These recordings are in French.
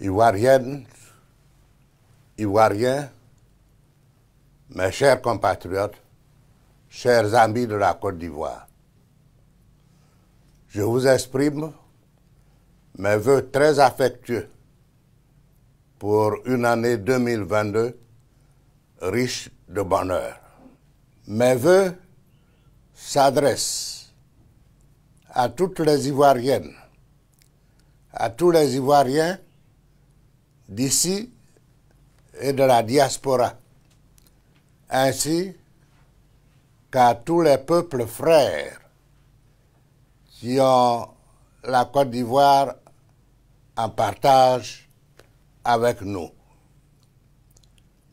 Ivoiriennes, Ivoiriens, mes chers compatriotes, chers amis de la Côte d'Ivoire, je vous exprime mes voeux très affectueux pour une année 2022 riche de bonheur. Mes voeux s'adressent à toutes les Ivoiriennes, à tous les Ivoiriens d'ici et de la diaspora, ainsi qu'à tous les peuples frères qui ont la Côte d'Ivoire en partage avec nous.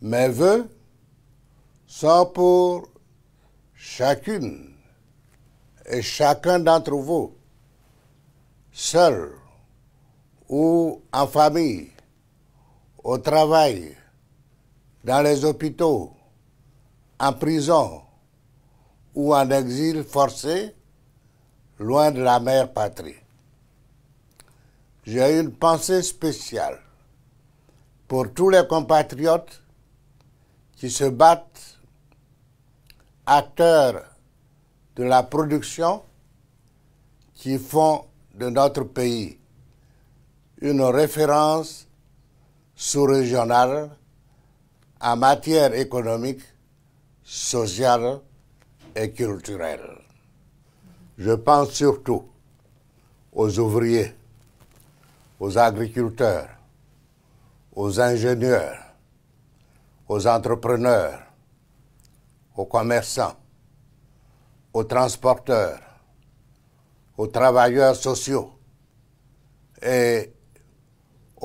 Mes voeux sont pour chacune et chacun d'entre vous, seul ou en famille, au travail, dans les hôpitaux, en prison ou en exil forcé, loin de la mère patrie. J'ai une pensée spéciale pour tous les compatriotes qui se battent, acteurs de la production, qui font de notre pays une référence sous-régionale en matière économique, sociale et culturelle. Je pense surtout aux ouvriers, aux agriculteurs, aux ingénieurs, aux entrepreneurs, aux commerçants, aux transporteurs, aux travailleurs sociaux et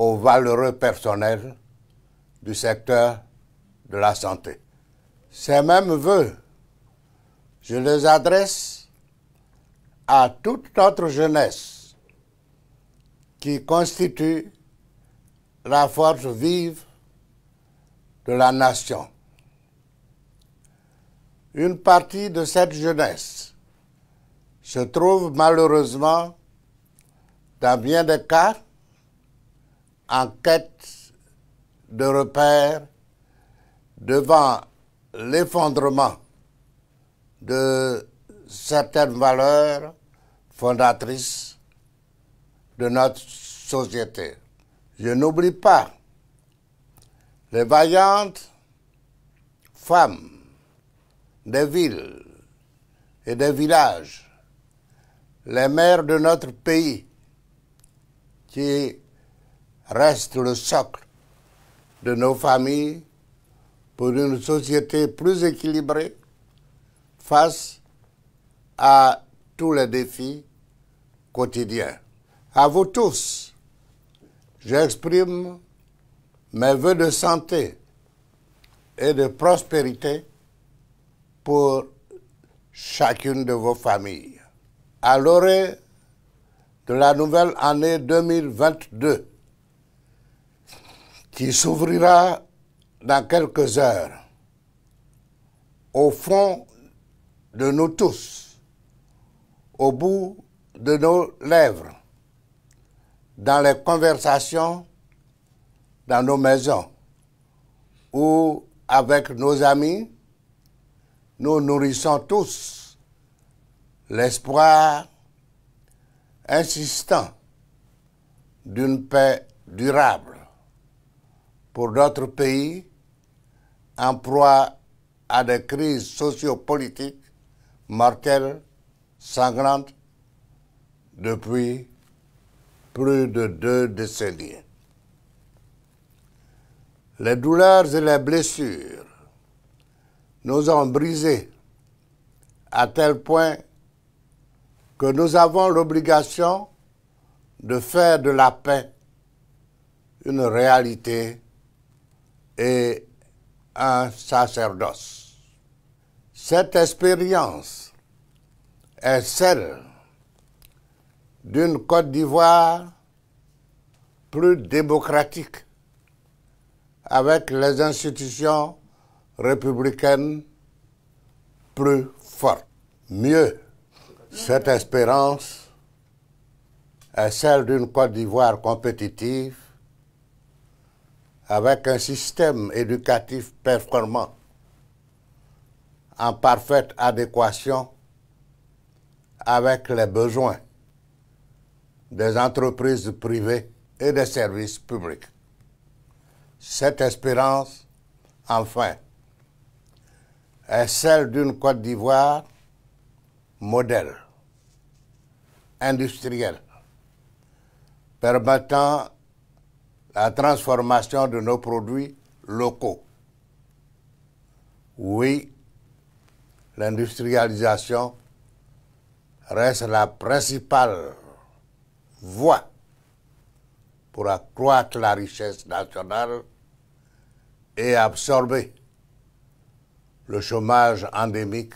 aux valeureux personnels du secteur de la santé. Ces mêmes voeux, je les adresse à toute notre jeunesse qui constitue la force vive de la nation. Une partie de cette jeunesse se trouve malheureusement dans bien des cas en quête de repères devant l'effondrement de certaines valeurs fondatrices de notre société. Je n'oublie pas les vaillantes femmes des villes et des villages, les mères de notre pays qui restent le socle de nos familles pour une société plus équilibrée face à tous les défis quotidiens. À vous tous, j'exprime mes voeux de santé et de prospérité pour chacune de vos familles. À l'orée de la nouvelle année 2022, qui s'ouvrira dans quelques heures, au fond de nous tous, au bout de nos lèvres, dans les conversations, dans nos maisons ou avec nos amis, nous nourrissons tous l'espoir insistant d'une paix durable pour notre pays en proie à des crises sociopolitiques mortelles, sanglantes, depuis plus de deux décennies. Les douleurs et les blessures nous ont brisés à tel point que nous avons l'obligation de faire de la paix une réalité et un sacerdoce. Cette expérience est celle d'une Côte d'Ivoire plus démocratique, avec les institutions républicaines plus fortes. Mieux, cette espérance est celle d'une Côte d'Ivoire compétitive, avec un système éducatif performant en parfaite adéquation avec les besoins des entreprises privées et des services publics. Cette espérance, enfin, est celle d'une Côte d'Ivoire modèle, industrielle, permettant la transformation de nos produits locaux. Oui, l'industrialisation reste la principale voie pour accroître la richesse nationale et absorber le chômage endémique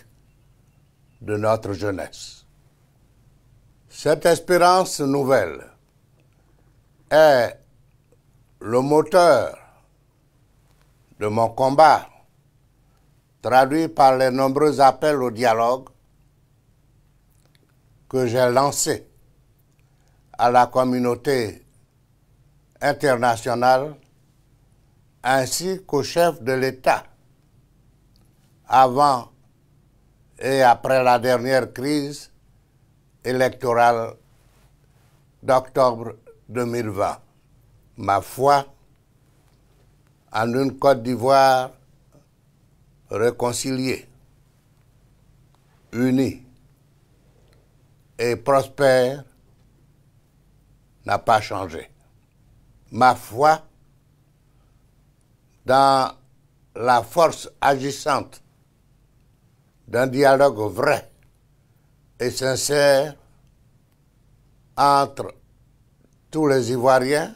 de notre jeunesse. Cette espérance nouvelle est le moteur de mon combat, traduit par les nombreux appels au dialogue que j'ai lancés à la communauté internationale ainsi qu'au chef de l'État avant et après la dernière crise électorale d'octobre 2020 ma foi en une Côte d'Ivoire réconciliée, unie et prospère n'a pas changé. Ma foi dans la force agissante d'un dialogue vrai et sincère entre tous les Ivoiriens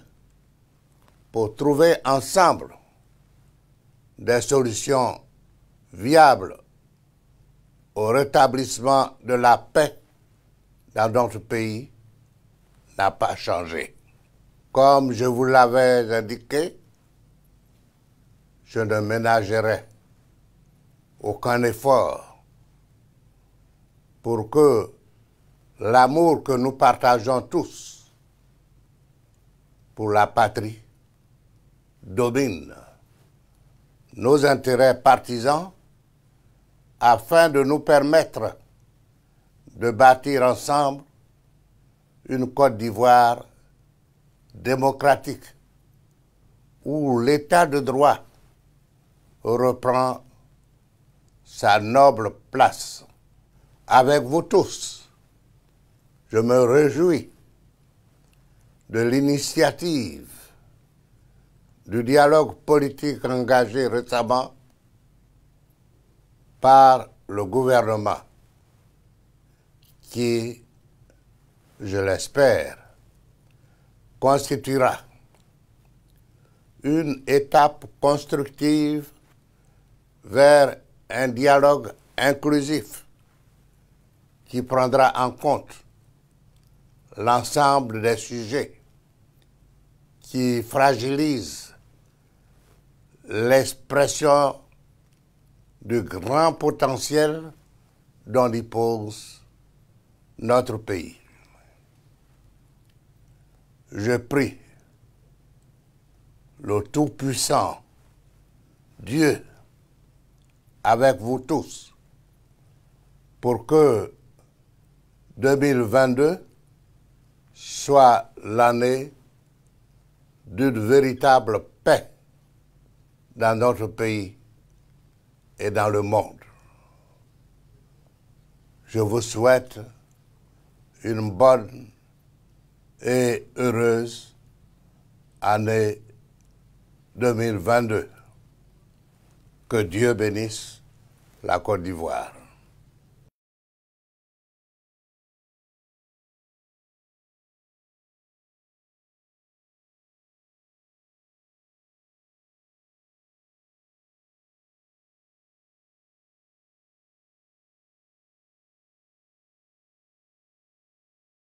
pour trouver ensemble des solutions viables au rétablissement de la paix dans notre pays n'a pas changé. Comme je vous l'avais indiqué, je ne ménagerai aucun effort pour que l'amour que nous partageons tous pour la patrie domine nos intérêts partisans afin de nous permettre de bâtir ensemble une Côte d'Ivoire démocratique où l'état de droit reprend sa noble place. Avec vous tous, je me réjouis de l'initiative du dialogue politique engagé récemment par le gouvernement qui, je l'espère, constituera une étape constructive vers un dialogue inclusif qui prendra en compte l'ensemble des sujets qui fragilisent l'expression du grand potentiel dont dispose notre pays. Je prie le Tout-Puissant, Dieu, avec vous tous, pour que 2022 soit l'année d'une véritable paix dans notre pays et dans le monde. Je vous souhaite une bonne et heureuse année 2022. Que Dieu bénisse la Côte d'Ivoire.